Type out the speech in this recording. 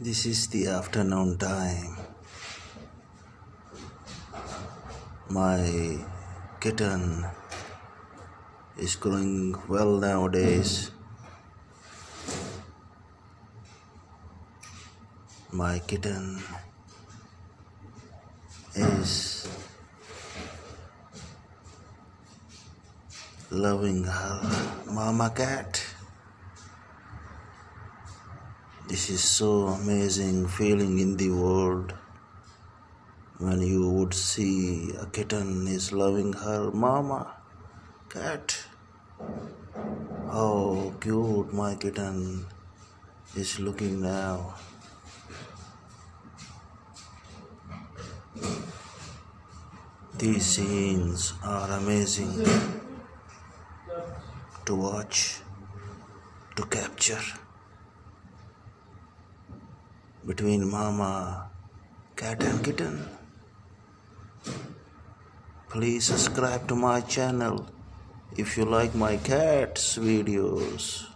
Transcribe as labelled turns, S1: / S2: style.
S1: This is the afternoon time. My kitten is growing well nowadays. My kitten is loving her mama cat. This is so amazing feeling in the world when you would see a kitten is loving her mama cat. How cute my kitten is looking now. These scenes are amazing to watch, to capture between mama, cat, and kitten. Please subscribe to my channel if you like my cat's videos.